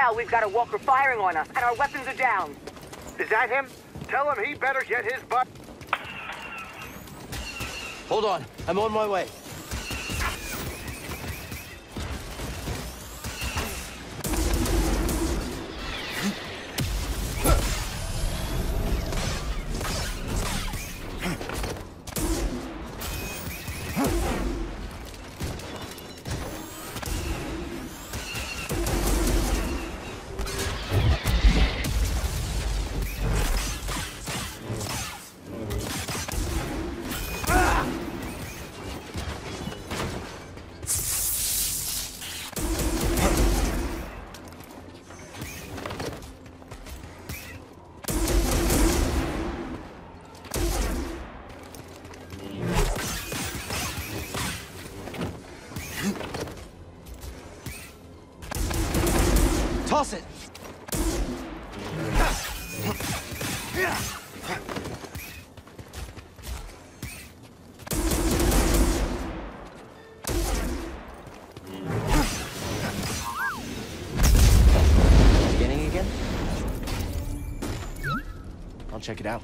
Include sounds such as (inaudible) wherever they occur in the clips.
Cal, we've got a walker firing on us, and our weapons are down. Is that him? Tell him he better get his butt... Hold on. I'm on my way. I'll check it out.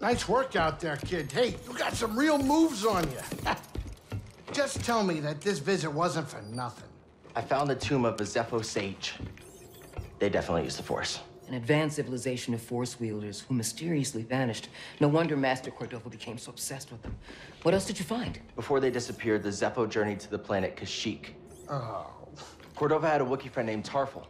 Nice work out there, kid. Hey, you got some real moves on you. (laughs) Just tell me that this visit wasn't for nothing. I found the tomb of a Zeffo sage. They definitely used the Force. An advanced civilization of force wielders who mysteriously vanished. No wonder Master Cordova became so obsessed with them. What else did you find? Before they disappeared, the Zeffo journeyed to the planet Kashyyyk. Oh, Cordova had a Wookiee friend named Tarful.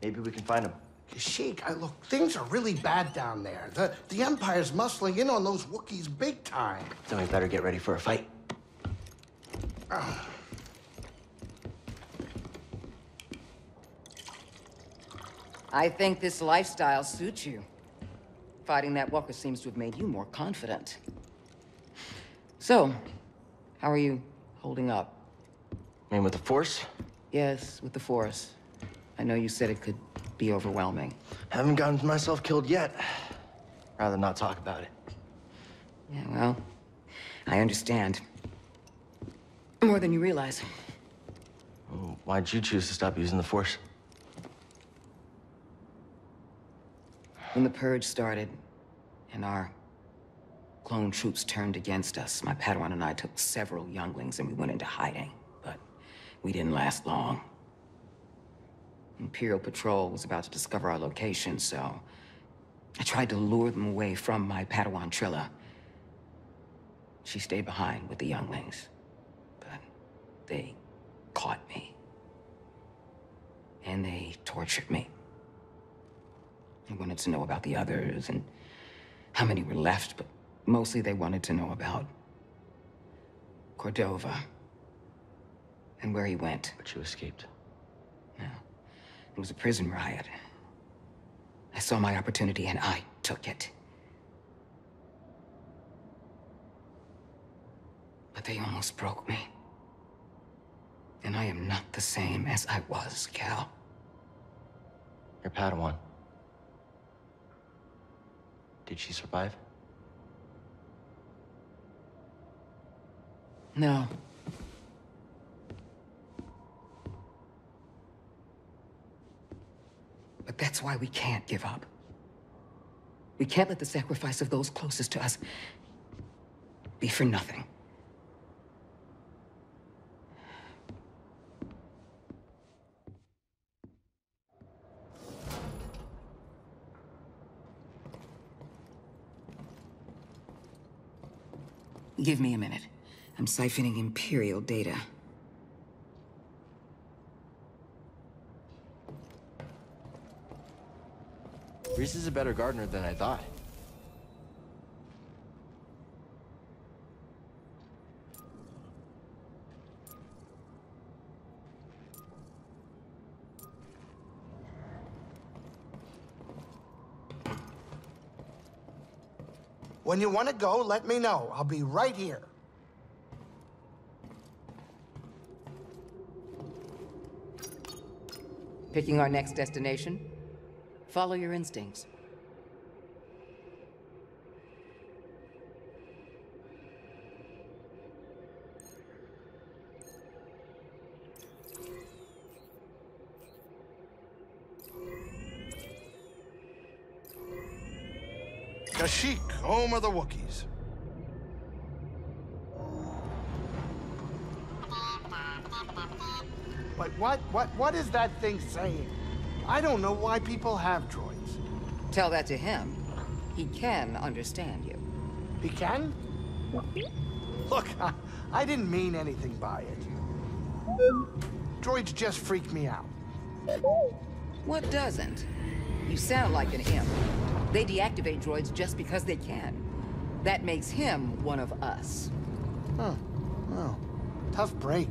Maybe we can find him. Sheik, I look, things are really bad down there. The, the Empire's muscling in on those Wookiees big time. Then we better get ready for a fight. Ah. I think this lifestyle suits you. Fighting that walker seems to have made you more confident. So, how are you holding up? I mean, with the Force, Yes, with the Force. I know you said it could be overwhelming. haven't gotten myself killed yet. Rather not talk about it. Yeah, well, I understand. More than you realize. Why'd you choose to stop using the Force? When the Purge started, and our clone troops turned against us, my Padawan and I took several younglings and we went into hiding. But we didn't last long. Imperial Patrol was about to discover our location, so I tried to lure them away from my Padawan Trilla. She stayed behind with the younglings, but they caught me. And they tortured me. To know about the others and how many were left, but mostly they wanted to know about Cordova and where he went. But you escaped. Yeah. It was a prison riot. I saw my opportunity and I took it. But they almost broke me. And I am not the same as I was, Cal. Your Padawan. Did she survive? No. But that's why we can't give up. We can't let the sacrifice of those closest to us be for nothing. Give me a minute. I'm siphoning Imperial data. Greez is a better gardener than I thought. When you want to go, let me know. I'll be right here. Picking our next destination? Follow your instincts. Kashyyyk, home of the Wookiees. But what, what, what is that thing saying? I don't know why people have droids. Tell that to him. He can understand you. He can? Look, I, (laughs) I didn't mean anything by it. Droids just freak me out. What doesn't? You sound like an imp. They deactivate droids just because they can. That makes him one of us. Huh. Well, tough break.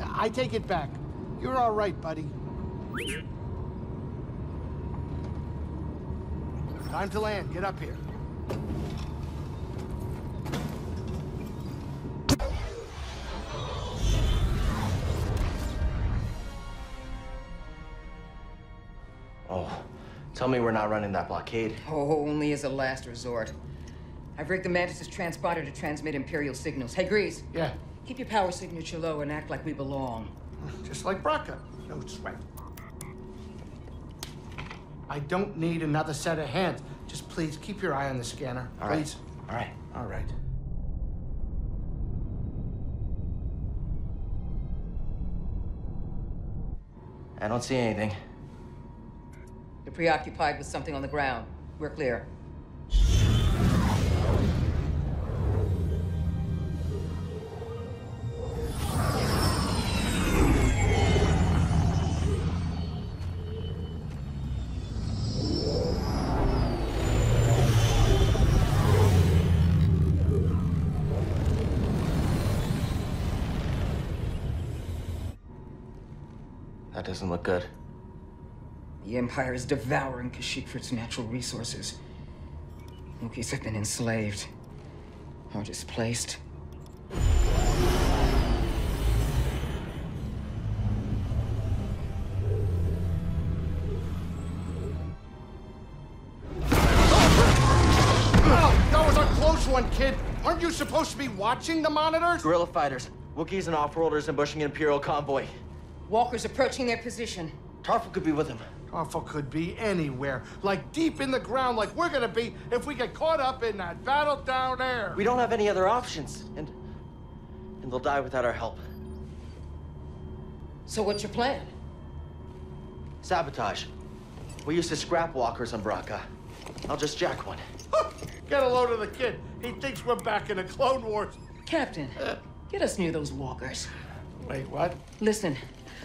I take it back. You're all right, buddy. Time to land. Get up here. Tell me we're not running that blockade. Oh, only as a last resort. I've rigged the Mantis' transponder to transmit Imperial signals. Hey, Greez, Yeah, keep your power signature low and act like we belong. just like Bracca. No sweat. I don't need another set of hands. Just please keep your eye on the scanner. All right. please. All right. All right. I don't see anything. You're preoccupied with something on the ground. We're clear. That doesn't look good. The Empire is devouring Kashyyyk for its natural resources. Wookiees have been enslaved. Or displaced. That was a close one, kid. Aren't you supposed to be watching the monitors? Guerrilla fighters, Wookiees and off-worlders ambushing an Imperial convoy. Walkers approaching their position. Tarful could be with them. Awful could be anywhere, like deep in the ground, like we're gonna be if we get caught up in that battle down there. We don't have any other options, and and they'll die without our help. So what's your plan? Sabotage. We used to scrap walkers on Bracca. I'll just jack one. (laughs) Get a load of the kid. He thinks we're back in the Clone Wars. Captain, uh. get us near those walkers. Wait, what? Listen,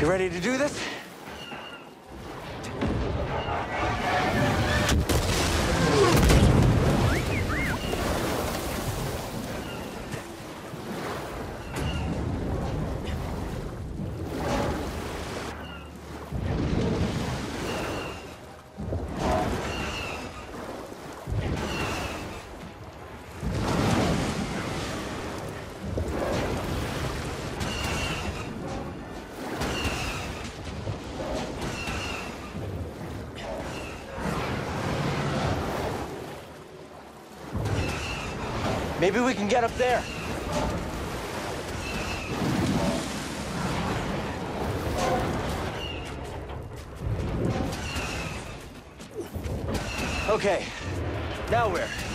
You ready to do this? Maybe we can get up there. Okay, now where?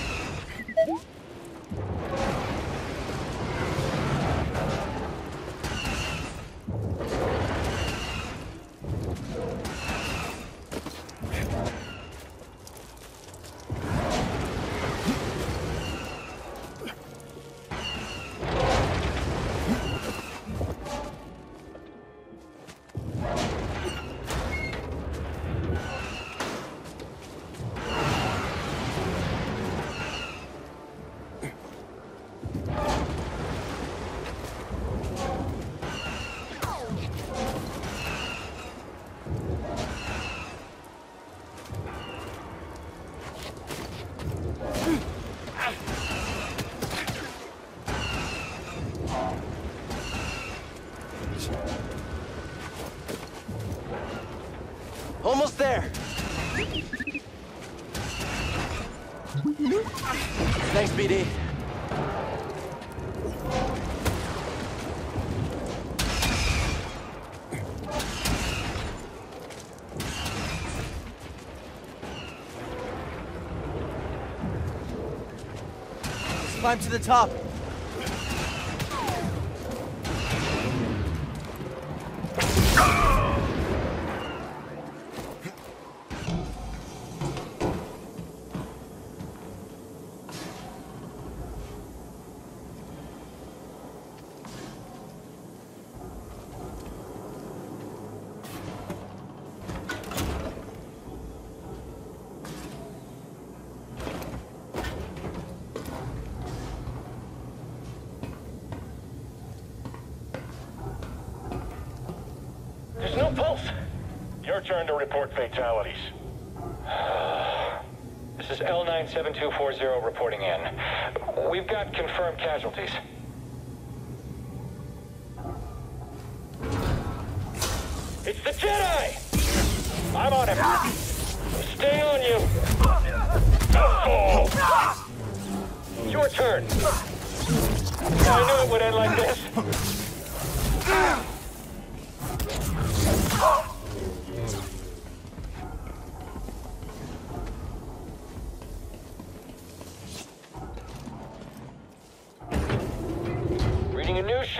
Climb to the top. There's no pulse. Your turn to report fatalities. (sighs) This is L97240 reporting in. We've got confirmed casualties. It's the Jedi! I'm on him. Stay on you. Your turn. I knew it would end like this.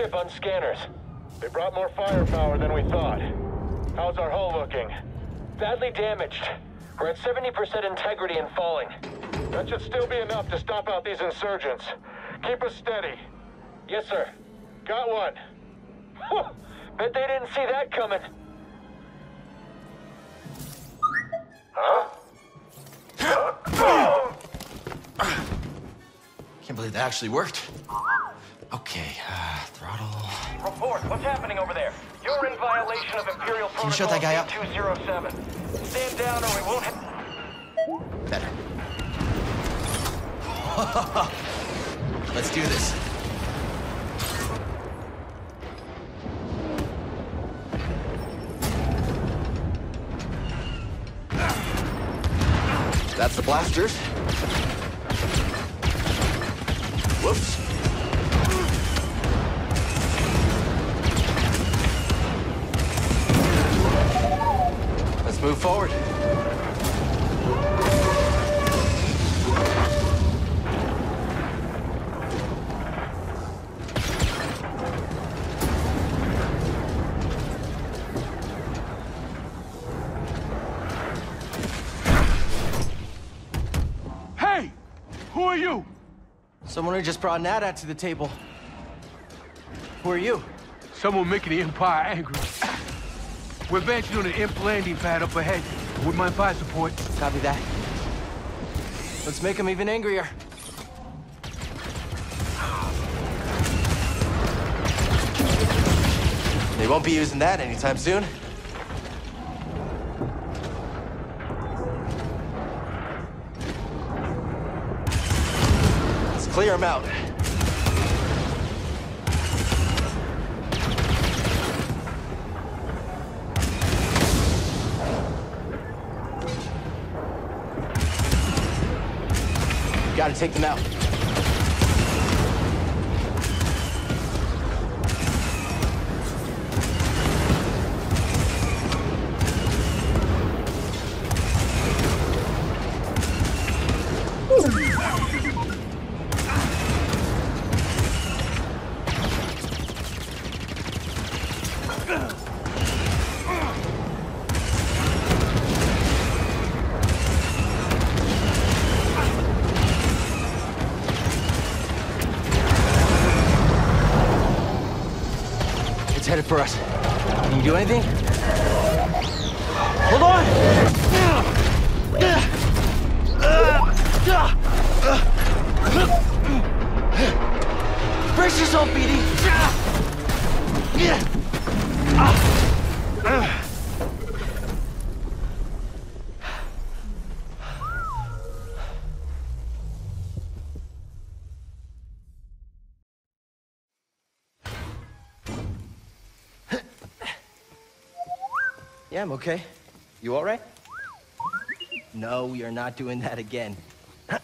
Ship on scanners. They brought more firepower than we thought. How's our hull looking? Badly damaged. We're at 70% integrity and falling. That should still be enough to stop out these insurgents. Keep us steady. Yes, sir. Got one. Bet they didn't see that coming. Can't believe that actually worked. Okay, uh, throttle. Report. What's happening over there? You're in violation of Imperial Protocol you shut that guy up? 207. Stand down or we won't have... Better. (laughs) Let's do this. That's the blasters. Whoops. Move forward. Hey! Who are you? Someone who just brought Nada to the table. Who are you? Someone making the Empire angry. We're advancing on an imp landing pad up ahead. With my fire support. Copy that. Let's make them even angrier. They won't be using that anytime soon. Let's clear them out. Gotta take them out. Do anything? Yeah, I'm okay. You all right? No, you're not doing that again. (coughs)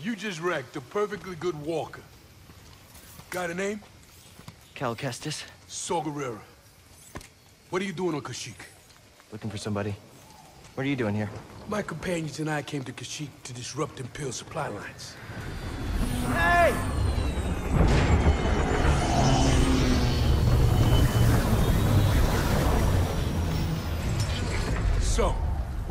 You just wrecked a perfectly good walker. Got a name? Cal Kestis, Saw Gerrera. What are you doing on Kashyyyk? looking for somebody. What are you doing here? My companions and I came to Kashyyyk to disrupt Imperial supply lines. Hey!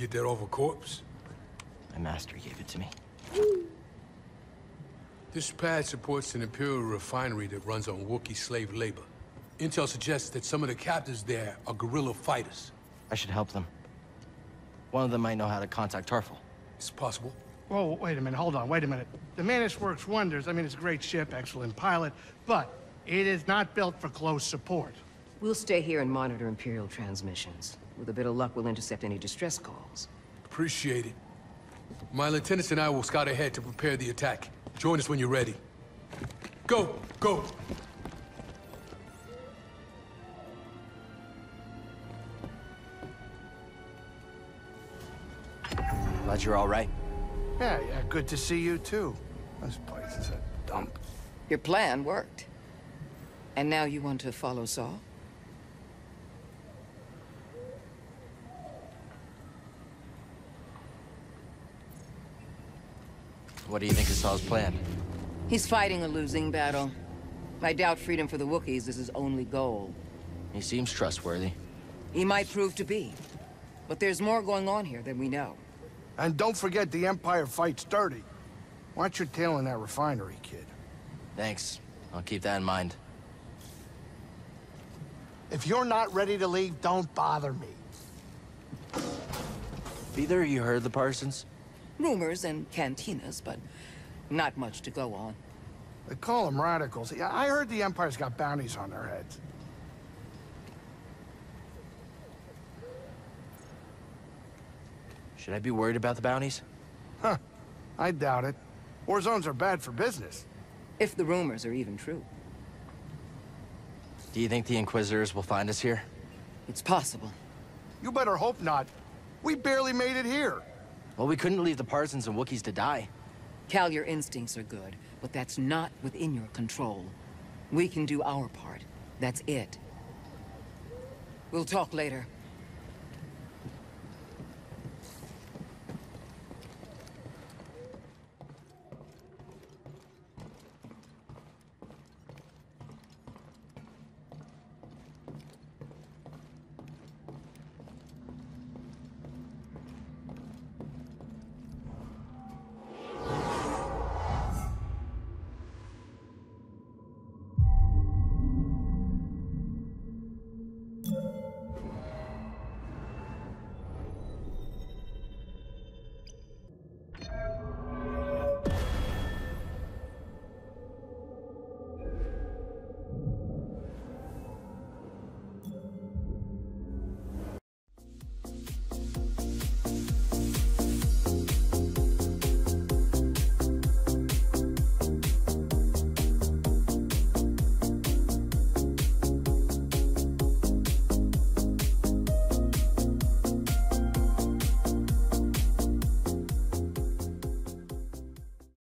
You get that off a corpse? My master gave it to me. This pad supports an Imperial refinery that runs on Wookiee slave labor. Intel suggests that some of the captives there are guerrilla fighters. I should help them. One of them might know how to contact Tarful. It's possible. Whoa, wait a minute, hold on, wait a minute. The Mantis works wonders. I mean, it's a great ship, excellent pilot, but it is not built for close support. We'll stay here and monitor Imperial transmissions. With a bit of luck, we'll intercept any distress calls. Appreciate it. My lieutenants and I will scout ahead to prepare the attack. Join us when you're ready. Go, go. Glad you're all right. Yeah, yeah, good to see you too. This place is a dump. Your plan worked. And now you want to follow Saw? What do you think is Saw's plan? He's fighting a losing battle. I doubt freedom for the Wookiees is his only goal. He seems trustworthy. He might prove to be. But there's more going on here than we know. And don't forget the Empire fights dirty. Watch your tail in that refinery, kid. Thanks. I'll keep that in mind. If you're not ready to leave, don't bother me. Either of you heard the Partisans? Rumors and cantinas, but not much to go on. They call them radicals. Yeah, I heard the Empire's got bounties on their heads. Should I be worried about the bounties? Huh. I doubt it. War zones are bad for business. If the rumors are even true. Do you think the Inquisitors will find us here? It's possible. You better hope not. We barely made it here. Well, we couldn't leave the Partisans and Wookiees to die. Cal, your instincts are good, but that's not within your control. We can do our part. That's it. We'll talk later.